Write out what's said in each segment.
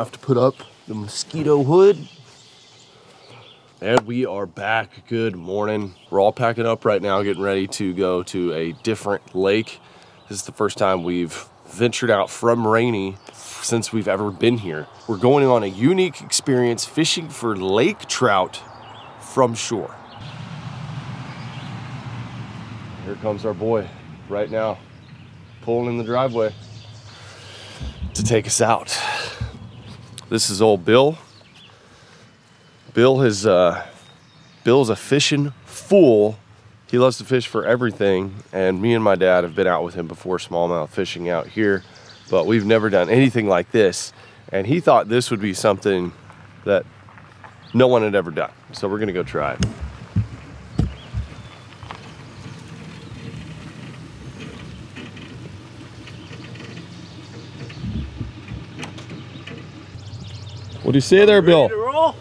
have to put up the mosquito hood. And we are back. Good morning. We're all packing up right now, getting ready to go to a different lake. This is the first time we've ventured out from Rainy since we've ever been here. We're going on a unique experience fishing for lake trout from shore. Here comes our boy right now, pulling in the driveway to take us out. This is old Bill. Bill is uh, Bill's a fishing fool. He loves to fish for everything, and me and my dad have been out with him before smallmouth fishing out here, but we've never done anything like this. And he thought this would be something that no one had ever done. So we're gonna go try it. What do you say there, Bill? Ready to?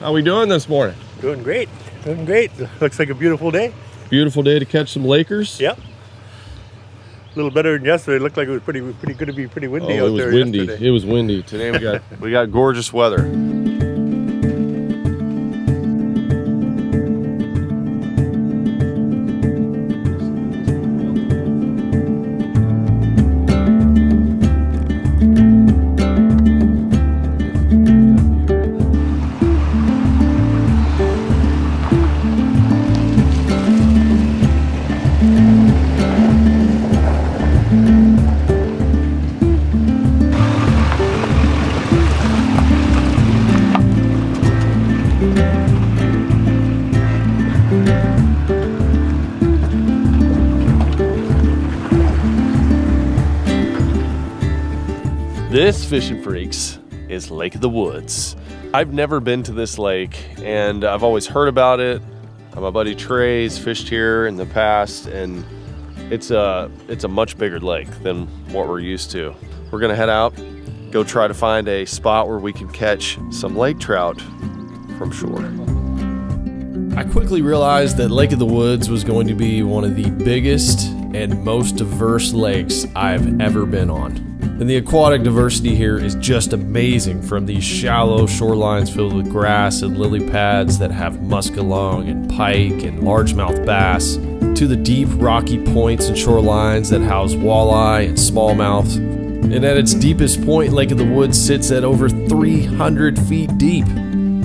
How we doing this morning? Doing great. Doing great. Looks like a beautiful day. Beautiful day to catch some Lakers. Yep. A little better than yesterday. It looked like it was pretty pretty good to be pretty windy Oh, out it was there windy. yesterday. It was windy. Today we got we got gorgeous weather. Fishing freaks is Lake of the Woods. I've never been to this lake and I've always heard about it. My buddy Trey's fished here in the past and it's a it's a much bigger lake than what we're used to. We're gonna head out, go try to find a spot where we can catch some lake trout from shore. I quickly realized that Lake of the Woods was going to be one of the biggest and most diverse lakes I've ever been on. And the aquatic diversity here is just amazing from these shallow shorelines filled with grass and lily pads that have muskellunge and pike and largemouth bass to the deep rocky points and shorelines that house walleye and smallmouth. And at its deepest point, Lake of the Woods sits at over 300 feet deep.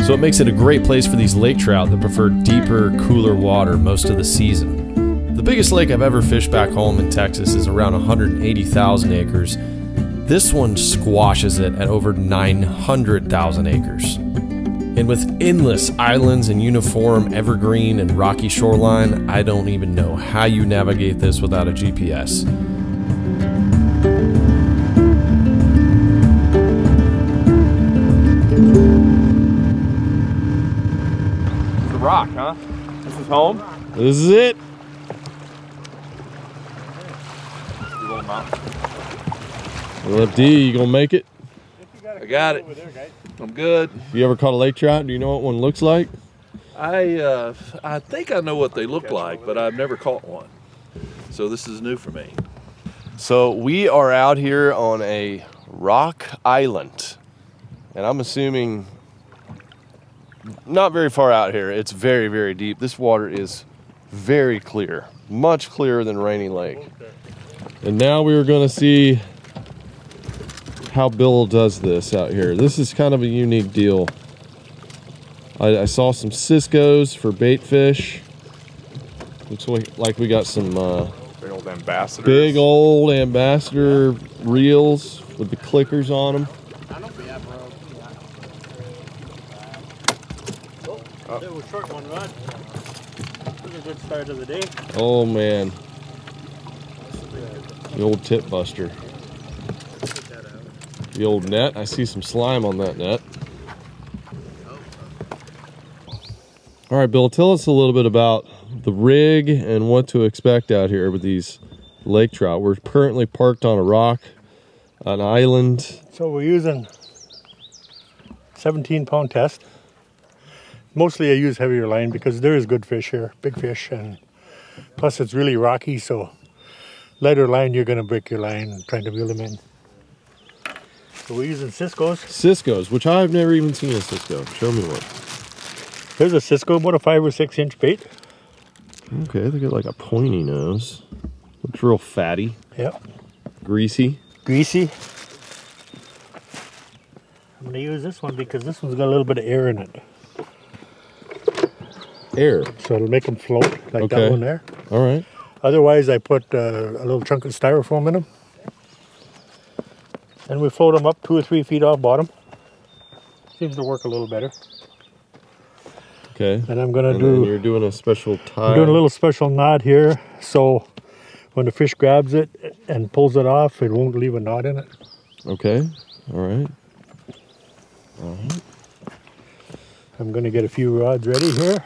So it makes it a great place for these lake trout that prefer deeper, cooler water most of the season. The biggest lake I've ever fished back home in Texas is around 180,000 acres. This one squashes it at over 900,000 acres. And with endless islands and uniform evergreen and rocky shoreline, I don't even know how you navigate this without a GPS. The rock, huh? This is home? This is it. Your. Well, D, you gonna make it? I got it. I'm good. You ever caught a lake trout? Do you know what one looks like? I uh, I think I know what they look like, but I've never caught one. So this is new for me. So we are out here on a rock island, and I'm assuming not very far out here. It's very, very deep. This water is very clear, much clearer than Rainy Lake. And now we are going to see how Bill does this out here. This is kind of a unique deal. I, I saw some Cisco's for bait fish. Looks like, like we got some uh, Big old Ambassadeurs. big old Ambassadeur reels with the clickers on them. That was short one, Rod. That was a good start of the day. Oh man, the old tip buster. The old net. I see some slime on that net. All right, Bill, tell us a little bit about the rig and what to expect out here with these lake trout. We're currently parked on a rock, an island. So we're using 17 pound test. Mostly I use heavier line because there is good fish here, big fish, and plus it's really rocky. So lighter line, you're gonna break your line trying to reel them in. So we're using Cisco's. Cisco's, which I've never even seen a Cisco. Show me one. There's a Cisco, about a five or six inch bait. Okay, they got like a pointy nose. Looks real fatty, Yep. greasy. Greasy. I'm gonna use this one because this one's got a little bit of air in it. Air. So it'll make them float like Okay. that one there. All right. Otherwise, I put uh, a little chunk of styrofoam in them. And we float them up two or three feet off bottom. Seems to work a little better. Okay. And I'm gonna And do you're doing a special tie. I'm doing a little special knot here, so when the fish grabs it and pulls it off, it won't leave a knot in it. Okay. All right. All right. I'm gonna get a few rods ready here.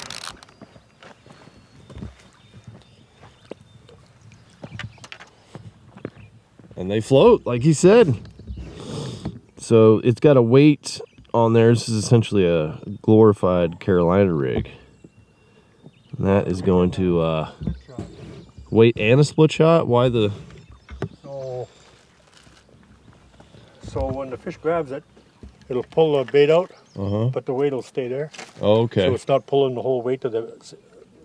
And they float, like he said. So it's got a weight on there. This is essentially a glorified Carolina rig. And that is going to uh, weight and a split shot. Why the? So, so when the fish grabs it, it'll pull the bait out, Uh huh. but the weight will stay there. Oh, okay. So it's not pulling the whole weight of the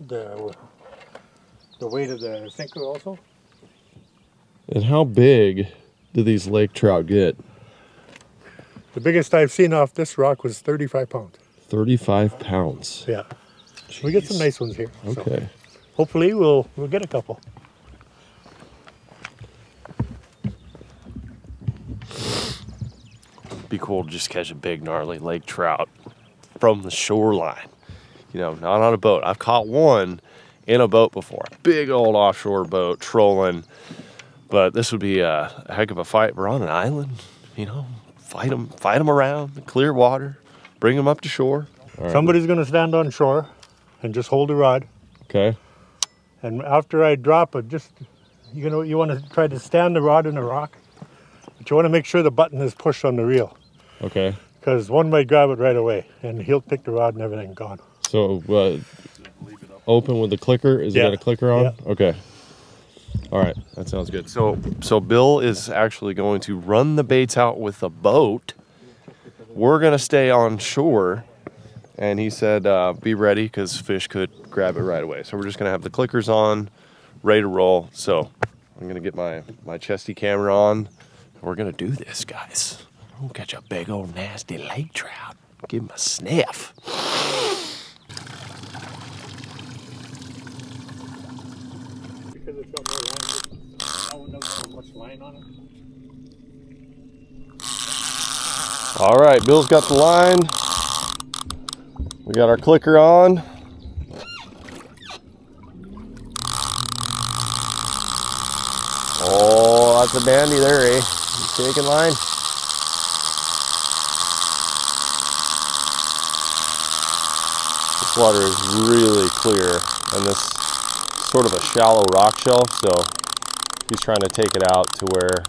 the the weight of the sinker also. And how big do these lake trout get? The biggest I've seen off this rock was 35 pounds. 35 pounds. Yeah. We get some nice ones here. so Okay. hopefully we'll we'll get a couple. Be cool to just catch a big gnarly lake trout from the shoreline. You know, not on a boat. I've caught one in a boat before. Big old offshore boat trolling. But this would be a, a heck of a fight. We're on an island, you know, fight them, fight them around clear water, bring them up to shore. All right. Somebody's going to stand on shore and just hold the rod. Okay. And after I drop it, just you know, you want to try to stand the rod in the rock, but you want to make sure the button is pushed on the reel Okay. because one might grab it right away and he'll pick the rod and everything gone. So uh, open with the clicker. Is it got a clicker on? Yeah. Okay. All right, that sounds good. So, so Bill is actually going to run the baits out with a boat. We're gonna stay on shore, and he said, uh, "Be ready because fish could grab it right away." So we're just gonna have the clickers on, ready to roll. So I'm gonna get my my chesty camera on. We're gonna do this, guys. We'll catch a big old nasty lake trout. Give him a sniff. Because it's got more line. That one doesn't on it. All right, Bill's got the line. We got our clicker on. Oh, that's a dandy there, eh? You taking line? This water is really clear, and this sort of a shallow rock shelf, so he's trying to take it out to where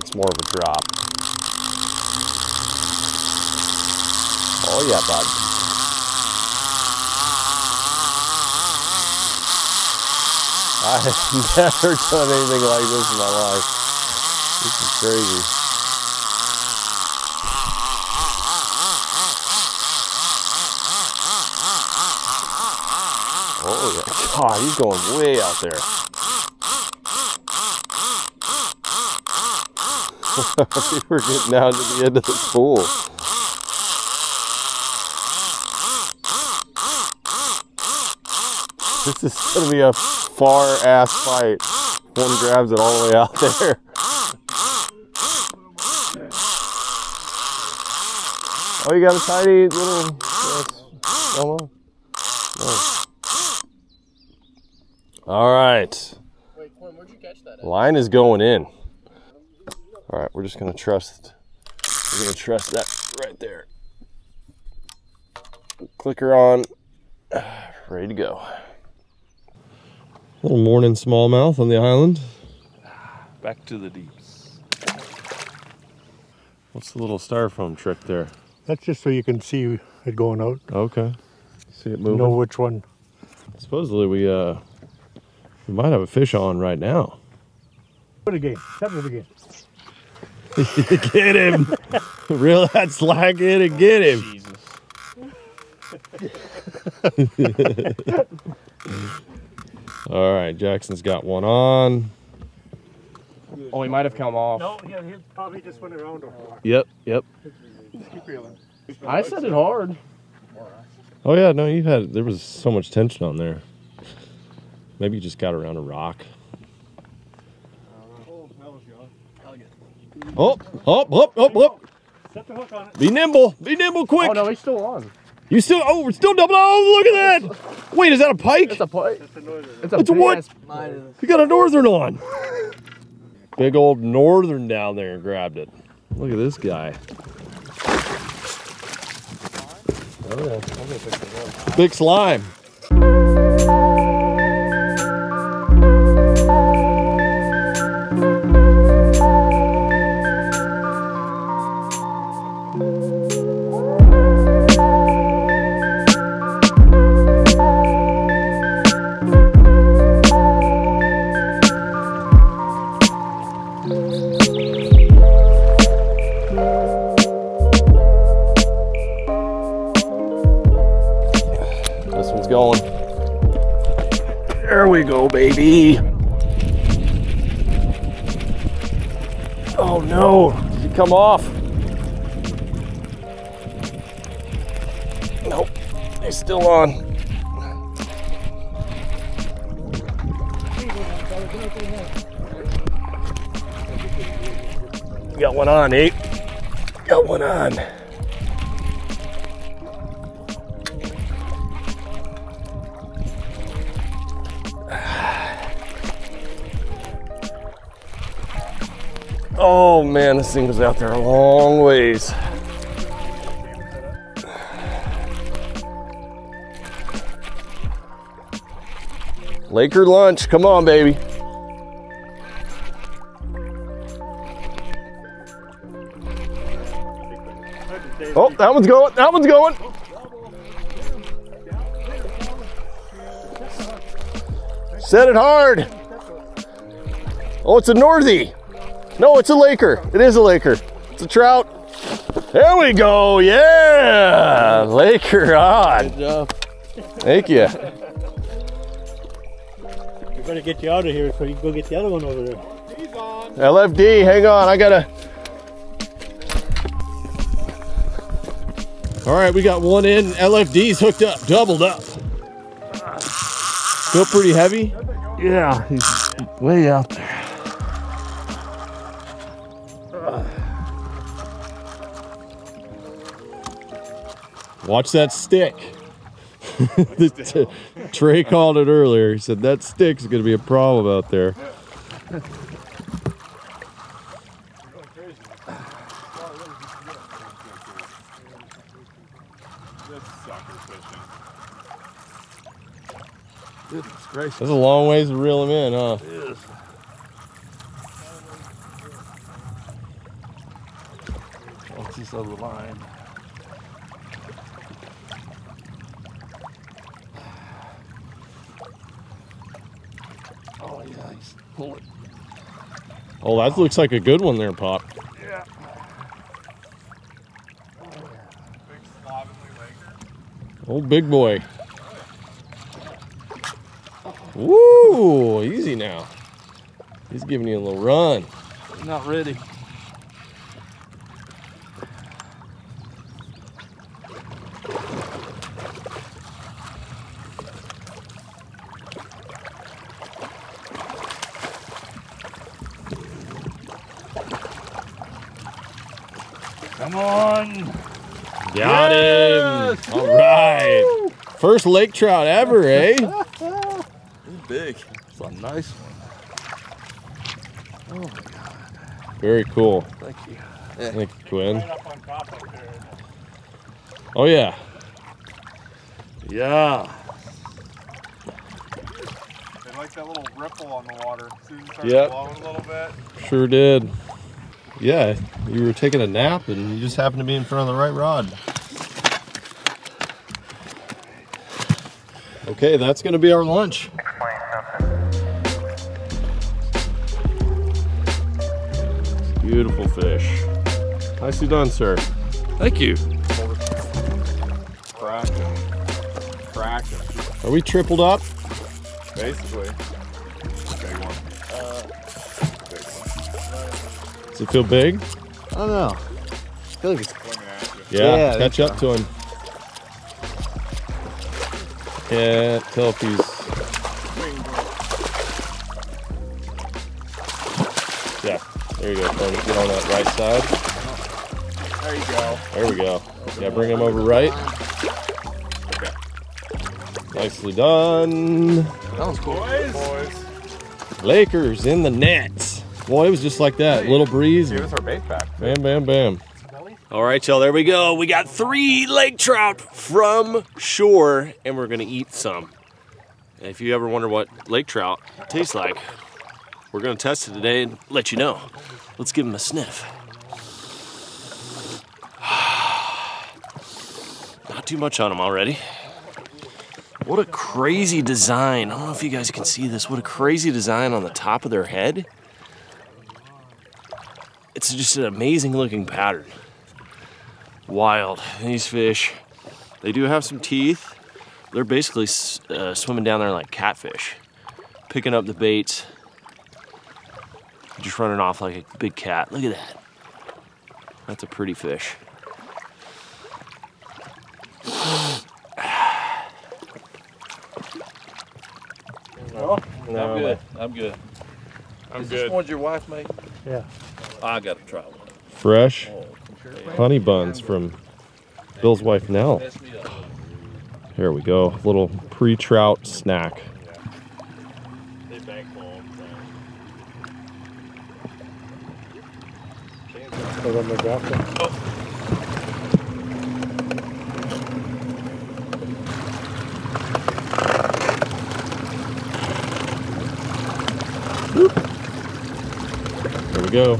it's more of a drop. Oh yeah, bud. I've never done anything like this in my life. This is crazy. Oh yeah. God, he's going way out there. We're getting down to the end of the pool. This is gonna be a far ass fight. One grabs it all the way out there. Oh, you got a tiny little. Yes. Come on. Nice. All right. Wait, Quinn, where'd you catch that at? Line is going in. All right, we're just gonna trust. We're gonna trust that right there. Clicker on. Ready to go. Little morning smallmouth on the island. Back to the deeps. What's the little styrofoam trick there? That's just so you can see it going out. Okay. See it moving. Know which one. Supposedly we uh we might have a fish on right now. Put it again. Set it again. get him. Reel that slack in and get him. Jesus. All right, Jackson's got one on. Oh, he might have come off. No, yeah, he probably just went around a rock. Yep, yep. Keep reeling. I said it hard. Oh yeah, no, you had there was so much tension on there. Maybe you just got around a rock. Oh, that was young. Oh, oh, oh, oh, oh. Set the hook on it. Be nimble. Be nimble quick. Oh no, he's still on. You still oh, we're still double. Oh, look at that. Wait, is that a pike? It's a play. That's the northern. It's a, It's a what? big-ass- You got a northern on. Big old northern down there and grabbed it. Look at this guy. Oh, Big slime. This one's going. There we go, baby. Oh no, did he come off? Nope, he's still on. One on, Nate. Got one on. Oh man, this thing was out there a long ways. Laker lunch, come on, baby. Oh, that one's going, that one's going. Set it hard. Oh, it's a Northy. No, it's a Laker. It is a Laker. It's a trout. There we go. Yeah. Laker on. Good job. Thank you. We better get you out of here so you can go get the other one over there. LFD, hang on. I gotta. All right, we got one in. LFD's hooked up, doubled up. Still pretty heavy. Yeah, he's way out there. Watch that stick. Trey called it earlier. He said that stick's going to be a problem out there. That's a long ways to reel him in, huh? What's this other line? Oh yeah, he's pulling. Oh, that looks like a good one there, Pop. Yeah. Oh, big boy. Woo! Easy now. He's giving you a little run. Not ready. Come on. Got Yes! him. All right. First lake trout ever, eh? He's big. It's a nice. Oh, Very cool. Thank you. Thank you, Quinn. Right up on top up there. Oh, yeah. Yeah. They like that little ripple on the water. As soon as it starts Yep. blowing a little bit. Sure did. Yeah, you were taking a nap and you just happened to be in front of the right rod. Okay, that's going to be our lunch. Beautiful fish. Nicely done, sir. Thank you. Cracking. Cracking. Are we tripled up? Basically. Big one. Does it feel big? I don't know. I feel like it's Swimming at you. Yeah, Yeah, catch think up to him. Can't tell if he's. Side. There you go. There we go. Yeah, bring him over right. Nicely done. that was cool. Boys. Boys. Lakers in the net. Boy, it was just like that. Little breeze. Give us our bait back. Bam, bam, bam. All right, y'all, there we go. We got three lake trout from shore, and we're gonna eat some. And if you ever wonder what lake trout tastes like, we're gonna test it today and let you know. Let's give them a sniff. Not too much on them already. What a crazy design. I don't know if you guys can see this. What a crazy design on the top of their head. It's just an amazing looking pattern. Wild. These fish, they do have some teeth. They're basically uh, swimming down there like catfish, picking up the baits, just running off like a big cat. Look at that. That's a pretty fish. I'm good. I'm good. I'm Is this good. one your wife made? Yeah. I got to try one. Fresh oh, honey buns from Bill's wife Nell. Mess me up. Here we go. Little pre-trout snack. They bank full. Put on the graphic. Here we go.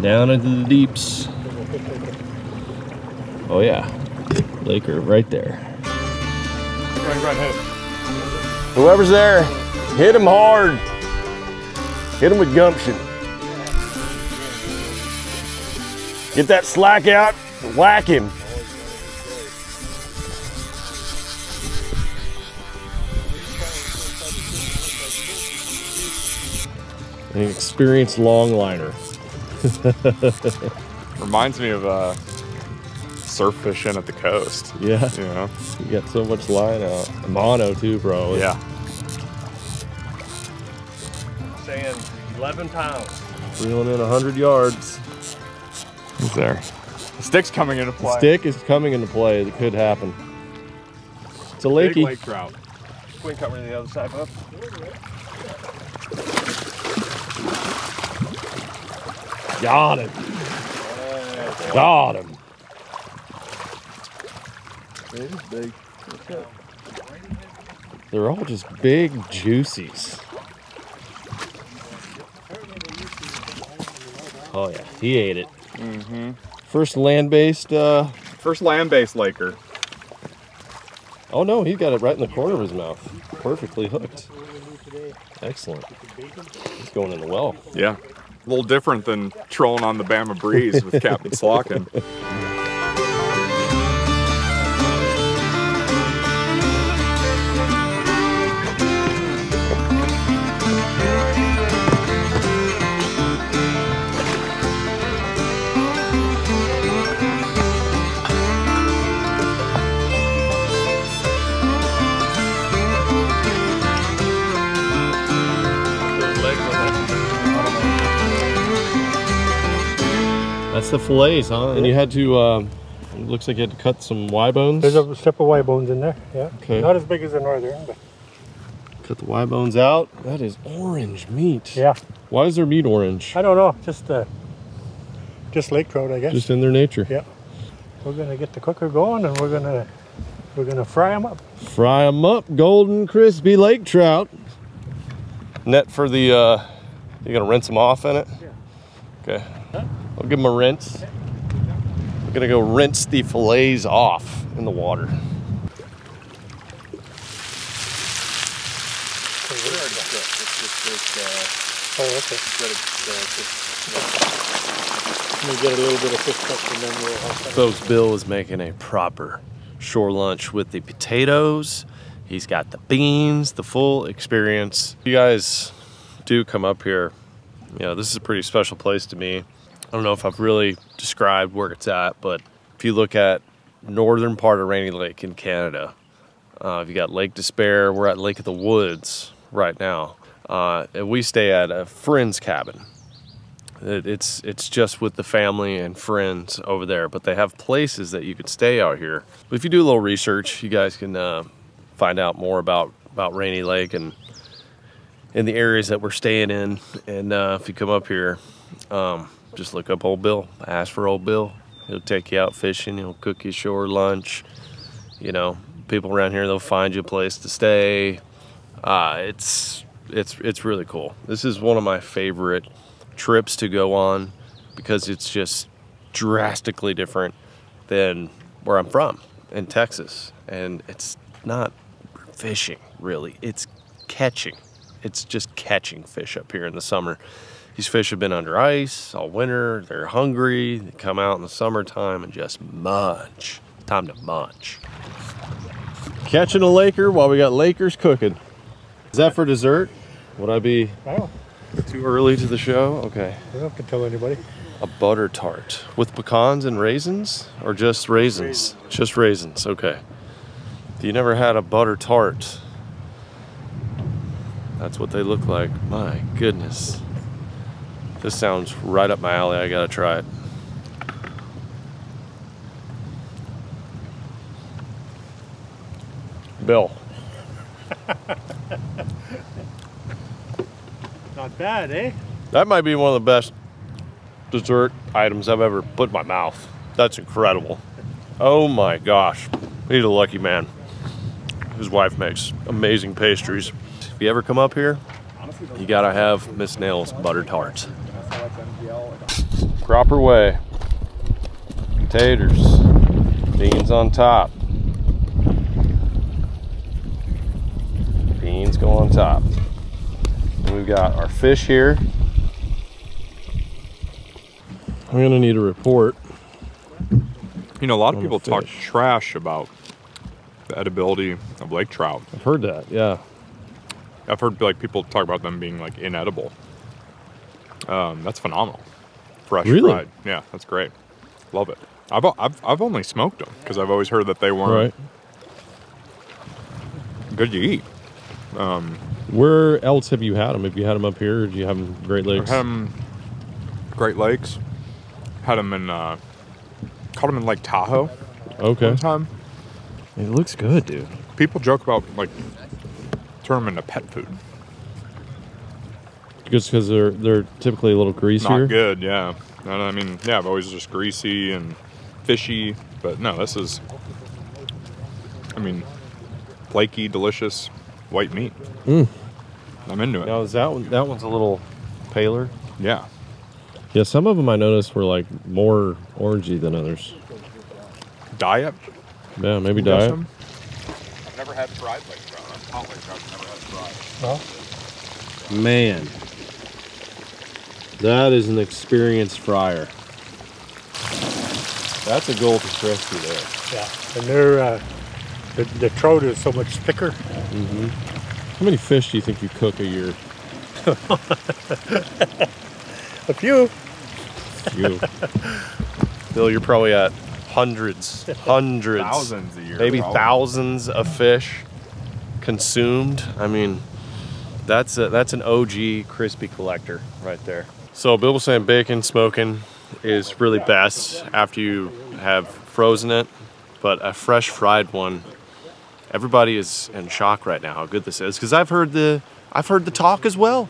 Down into the deeps. Oh yeah. Laker right there. Run, run, hit. Whoever's there, hit him hard. Hit him with gumption. Get that slack out, whack him. An experienced longliner. Reminds me of uh, surf fishing at the coast. Yeah, You know? you got so much line out. Mono too, bro. Yeah. Saying 11 pounds. Reeling in 100 yards. He's there. The stick's coming into The play. stick is coming into play. It could happen. It's a Big lakey. lake trout. Quinn coming to the other side, bub. Got him. Got him. big. They're all just big juicies. Oh yeah, he ate it. Mm-hmm. First land-based. Uh, First land-based laker. oh no, he got it right in the corner of his mouth, perfectly hooked. Excellent. He's going in the well. Yeah. Little different than trolling on the Bama Breeze with Captain Slockin. That's the fillets, huh? And you had to. Uh, it looks like you had to cut some Y bones. There's a strip of Y bones in there. Yeah. Okay. Not as big as the northern, but Cut the Y bones out. That is orange meat. yeah. Why is their meat orange? I don't know. Just uh, just lake trout, I guess. Just in their nature. Yeah. We're gonna get the cooker going, and we're gonna we're gonna fry them up. Fry them up, golden crispy lake trout. Net for the. Uh, you gonna rinse them off in it? Yeah. Okay. I'll give them a rinse. I'm gonna go rinse the fillets off in the water. Oh, okay. Instead of, uh, just, Let me get a little bit of fish cooked and then we'll. Folks, Bill is making a proper shore lunch with the potatoes. He's got the beans, the full experience. You guys do come up here. You know, this is a pretty special place to me. I don't know if I've really described where it's at, but if you look at northern part of Rainy Lake in Canada, uh, you got Lake Despair. We're at Lake of the Woods right now, uh, and we stay at a friend's cabin. It, it's it's just with the family and friends over there, but they have places that you could stay out here. But if you do a little research, you guys can uh, find out more about about Rainy Lake and in the areas that we're staying in. And uh, if you come up here, um, just look up Old Bill, ask for Old Bill. He'll take you out fishing. He'll cook you shore lunch. You know, people around here they'll find you a place to stay. Uh, it's it's it's really cool. This is one of my favorite trips to go on because it's just drastically different than where I'm from in Texas, and it's not fishing really. It's catching. It's just catching fish up here in the summer. These fish have been under ice all winter. They're hungry. They come out in the summertime and just munch. Time to munch. Catching a Laker while we got Lakers cooking. Is that for dessert? Would I be Oh, too early to the show? Okay. we don't have to tell anybody. A butter tart with pecans and raisins, or just raisins? Just raisins. Okay. If you never had a butter tart, that's what they look like. My goodness. This sounds right up my alley. I gotta try it. Bill, Not bad, eh? that might be one of the best dessert items I've ever put in my mouth. That's incredible. Oh my gosh. He's a lucky man. His wife makes amazing pastries. If you ever come up here, you gotta have Miss Nell's butter tarts. Proper way. Taters. Beans on top. Beans go on top. And we've got our fish here. I'm gonna need a report. You know, a lot of people talk trash about the edibility of lake trout. I've heard that, yeah. I've heard like people talk about them being like inedible. Um, that's phenomenal. Fresh Really? fried. Yeah, that's great. Love it. I've I've, I've only smoked them because I've always heard that they weren't Right. good to eat. Where else have you had them? Have you had them up here, or do you have them in Great I've Lakes? had them Great Lakes. Had them in uh, caught them in Lake Tahoe Okay. one time. It looks good, dude. People joke about like turn them into pet food. Just because they're they're typically a little greasier. Not good, yeah. And I mean, yeah, I've always just greasy and fishy, but no, this is, I mean, flaky, delicious white meat. Mm. I'm into it. Now is that one? That one's a little paler. Yeah. Yeah, some of them I noticed were like more orangey than others. Diet. Yeah, maybe I'm guessing. diet. I've never had fried lake trout. Hot lake trout. I've never had fried. Man, that is an experienced fryer. That's a Goldfish Christie there. Yeah. And they're, uh, the, the trout is so much thicker. Mhm. How many fish do you think you cook a year? A few. You. Bill, you're probably at hundreds, hundreds, Thousands a year. maybe probably. thousands of fish consumed. I mean, that's a, that's an OG crispy collector right there. So was saying bacon smoking is really best after you have frozen it, but a fresh fried one. Everybody is in shock right now how good this is because I've heard the I've heard the talk as well.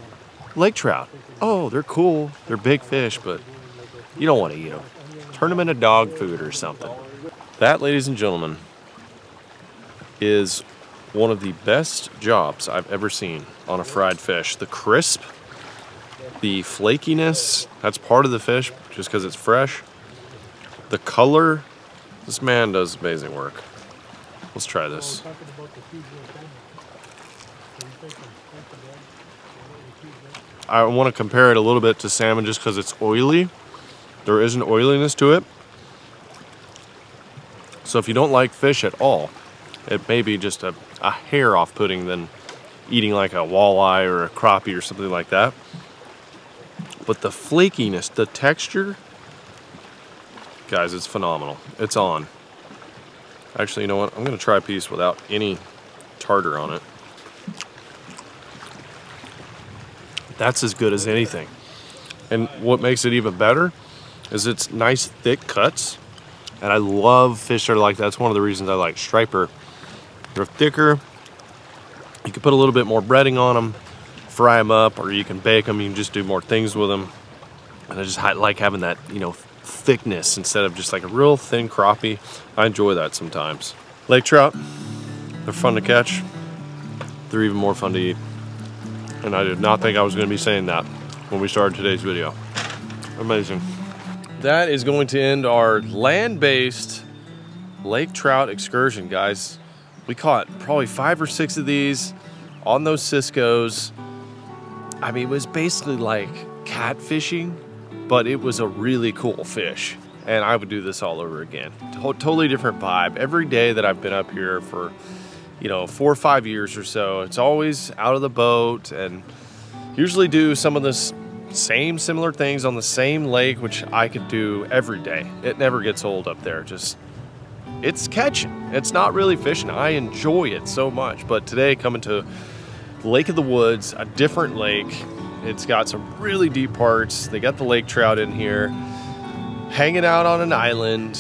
Lake trout. Oh, they're cool. They're big fish, but you don't want to eat them. Turn them into dog food or something. That, ladies and gentlemen, is one of the best jobs I've ever seen on a fried fish. The crisp, the flakiness, that's part of the fish just because it's fresh. The color, this man does amazing work. Let's try this. I want to compare it a little bit to salmon just because it's oily. There is an oiliness to it. So if you don't like fish at all, it may be just a, a hair off putting than eating like a walleye or a crappie or something like that. But the flakiness, the texture, guys, it's phenomenal. It's on. Actually, you know what? I'm going to try a piece without any tartar on it. That's as good as anything. And what makes it even better is it's nice thick cuts. And I love fish that are like that. That's one of the reasons I like striper. They're thicker. You can put a little bit more breading on them, fry them up, or you can bake them. You can just do more things with them. And I just like having that, you know, thickness instead of just like a real thin crappie. I enjoy that sometimes. Lake trout, they're fun to catch. They're even more fun to eat. And I did not think I was going to be saying that when we started today's video. Amazing. That is going to end our land-based lake trout excursion, guys. We caught probably five or six of these on those Cisco's. I mean, it was basically like catfishing, but it was a really cool fish. And I would do this all over again. To- totally different vibe. Every day that I've been up here for, you know, four or five years or so, it's always out of the boat and usually do some of the s- same similar things on the same lake, which I could do every day. It never gets old up there. Just it's catching. It's not really fishing. I enjoy it so much. But today, coming to Lake of the Woods, a different lake. It's got some really deep parts. They got the lake trout in here, hanging out on an island,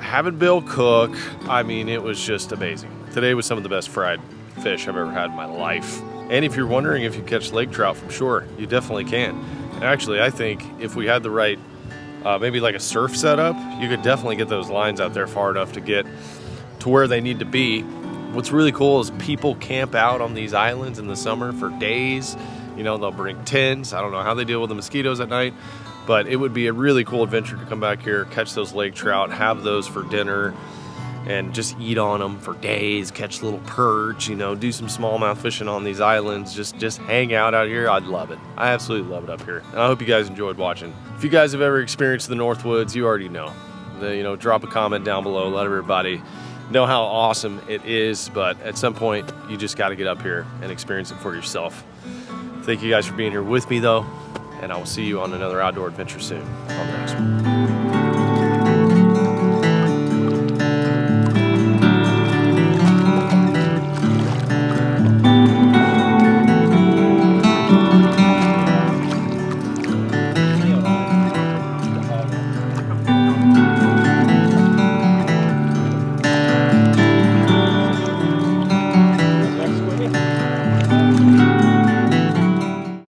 having Bill cook. I mean, it was just amazing. Today was some of the best fried fish I've ever had in my life. And if you're wondering if you catch lake trout from shore, you definitely can. Actually, I think if we had the right uh, maybe like a surf setup, you could definitely get those lines out there far enough to get to where they need to be. What's really cool is people camp out on these islands in the summer for days. You know, they'll bring tents. I don't know how they deal with the mosquitoes at night, but it would be a really cool adventure to come back here, catch those lake trout, have those for dinner, and just eat on them for days, catch little perch, you know, do some smallmouth fishing on these islands, just just hang out out here. I'd love it. I absolutely love it up here. And I hope you guys enjoyed watching. If you guys have ever experienced the Northwoods, you already know. The, you know, drop a comment down below, let everybody know how awesome it is, but at some point you just got to get up here and experience it for yourself. Thank you guys for being here with me though, and I will see you on another outdoor adventure soon on the next one.